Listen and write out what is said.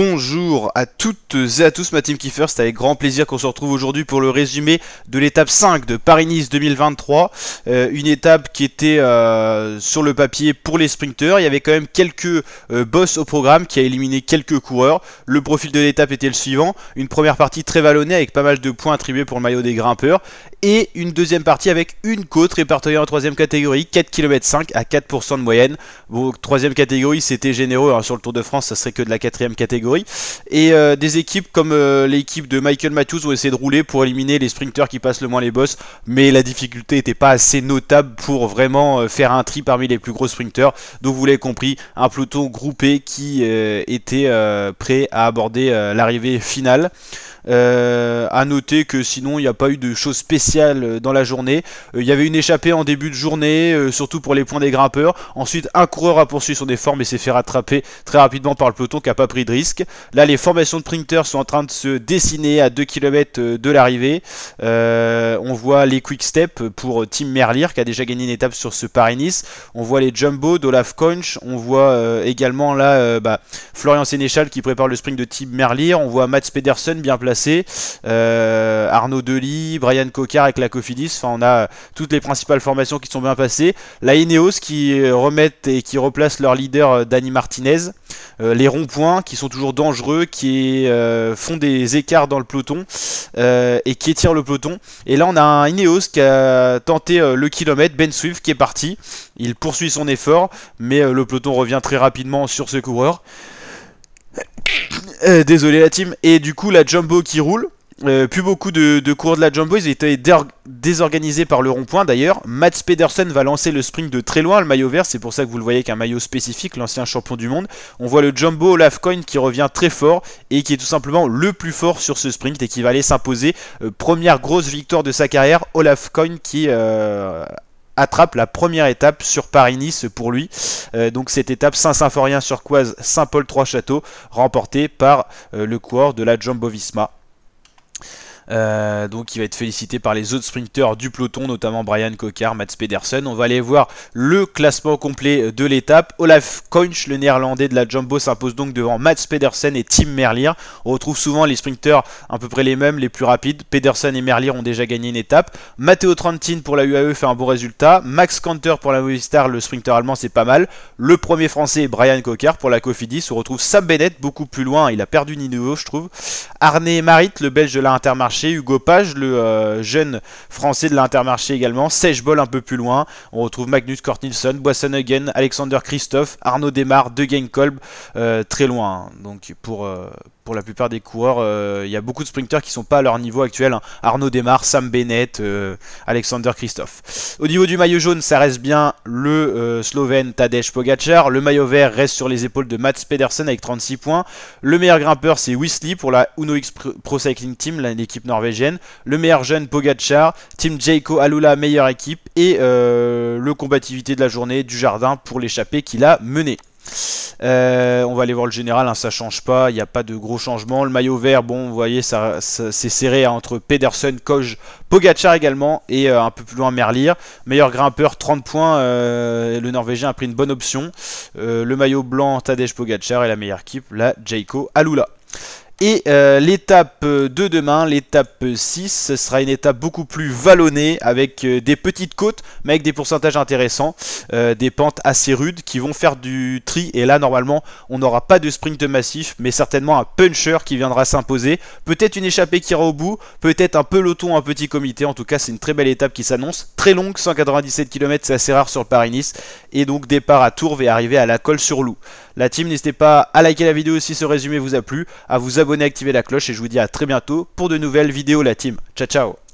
Bonjour à toutes et à tous ma team Kiefer, c'est avec grand plaisir qu'on se retrouve aujourd'hui pour le résumé de l'étape 5 de Paris-Nice 2023. Euh, une étape qui était euh, sur le papier pour les sprinteurs, il y avait quand même quelques euh, boss au programme qui a éliminé quelques coureurs. Le profil de l'étape était le suivant, une première partie très vallonnée avec pas mal de points attribués pour le maillot des grimpeurs et une deuxième partie avec une côte répertoriée en troisième catégorie, 4 km 5 à 4% de moyenne. Bon, troisième catégorie c'était généreux, hein, sur le Tour de France ça serait que de la quatrième catégorie. Et euh, des équipes comme euh, l'équipe de Michael Matthews ont essayé de rouler pour éliminer les sprinters qui passent le moins les boss, mais la difficulté n'était pas assez notable pour vraiment euh, faire un tri parmi les plus gros sprinters. Donc vous l'avez compris, un peloton groupé qui était prêt à aborder l'arrivée finale. Euh, à noter que sinon il n'y a pas eu de choses spéciales euh, dans la journée. Euh, il y avait une échappée en début de journée, surtout pour les points des grimpeurs. Ensuite, un coureur a poursuivi son effort mais s'est fait rattraper très rapidement par le peloton qui n'a pas pris de risque. Là, les formations de sprinters sont en train de se dessiner à 2 km de l'arrivée. on voit les quick step pour Tim Merlier qui a déjà gagné une étape sur ce Paris-Nice. On voit les Jumbo d'Olaf Koench. On voit également là bah, Florian Sénéchal qui prépare le sprint de Tim Merlier. On voit Mats Pedersen bien placé euh, Arnaud Delis, Brian Cocard avec la Cofidis. Enfin, on a toutes les principales formations qui sont bien passées. La Ineos qui remettent et qui replacent leur leader euh, Dani Martinez. Euh, les ronds-points qui sont toujours dangereux, qui font des écarts dans le peloton et qui étirent le peloton. Et là, on a un Ineos qui a tenté le kilomètre, Ben Swift qui est parti. Il poursuit son effort, mais le peloton revient très rapidement sur ce coureur. Euh, désolé la team. Et du coup, la Jumbo qui roule. Euh, plus beaucoup de, cours de la Jumbo, ils étaient désorganisés par le rond-point d'ailleurs. Mats Pedersen va lancer le sprint de très loin, le maillot vert, c'est pour ça que vous le voyez qu'un maillot spécifique, l'ancien champion du monde. On voit le Jumbo Olaf Coin qui revient très fort et qui est tout simplement le plus fort sur ce sprint et qui va aller s'imposer. Euh, première grosse victoire de sa carrière, Olaf Coin qui attrape la première étape sur Paris-Nice pour lui. Euh, donc cette étape Saint-Symphorien sur Coise, Saint-Paul-Trois-Châteaux, remportée par euh, le coureur de la Jumbo-Visma. Euh, donc il va être félicité par les autres sprinteurs du peloton, notamment Brian Cocard, Mats Pedersen. On va aller voir le classement complet de l'étape. Olaf Koench, le néerlandais de la Jumbo, s'impose donc devant Mats Pedersen et Tim Merlier. On retrouve souvent les sprinteurs à peu près les mêmes, les plus rapides. Pedersen et Merlier ont déjà gagné une étape. Matteo Trentin pour la UAE fait un bon résultat. Max Kanter pour la Movistar, le sprinter allemand, c'est pas mal. Le premier français, Brian Cocard pour la Cofidis. On retrouve Sam Bennett beaucoup plus loin. Il a perdu Nino, je trouve. Arne Marit, le belge de la Hugo Page, le euh, jeune français de l'Intermarché également, Ball un peu plus loin, on retrouve Magnus Kortnilsson, Boissonhagen, Alexander Christophe, Arnaud Demar, De Kolb, euh, très loin, donc pour, euh, pour la plupart des coureurs. Euh, il y a beaucoup de sprinteurs qui sont pas à leur niveau actuel. Hein. Arnaud Demar, Sam Bennett, euh, Alexander Christophe. Au niveau du maillot jaune, ça reste bien le euh, Slovène Tadej Pogacar. Le maillot vert reste sur les épaules de Mats Pedersen avec 36 points. Le meilleur grimpeur, c'est Wisley pour la Uno X Pro Cycling Team, l'équipe norvégienne. Le meilleur jeune, Pogacar. Team Jayco Alula, meilleure équipe. Et le combativité de la journée du jardin pour l'échappée qu'il a mené. Euh, on va aller voir le général, hein, ça change pas, il n'y a pas de gros changements. Le maillot vert, bon, vous voyez, c'est serré entre Pedersen, Koj, Pogacar également et euh, un peu plus loin Merlier. Meilleur grimpeur, 30 points. Euh, le Norvégien a pris une bonne option. le maillot blanc, Tadej Pogacar et la meilleure équipe, la Jayco Alula. Et euh, l'étape de demain, l'étape 6, ce sera une étape beaucoup plus vallonnée avec euh, des petites côtes mais avec des pourcentages intéressants, euh, des pentes assez rudes qui vont faire du tri. Et là normalement on n'aura pas de sprint massif mais certainement un puncher qui viendra s'imposer, peut-être une échappée qui ira au bout, peut-être un peloton, un petit comité, en tout cas c'est une très belle étape qui s'annonce, très longue, 197 km c'est assez rare sur le Paris-Nice et donc départ à Tourves et arriver à la colle sur Loup. La team n'hésitez pas à liker la vidéo si ce résumé vous a plu, à vous abonner, activer la cloche et je vous dis à très bientôt pour de nouvelles vidéos la team. Ciao ciao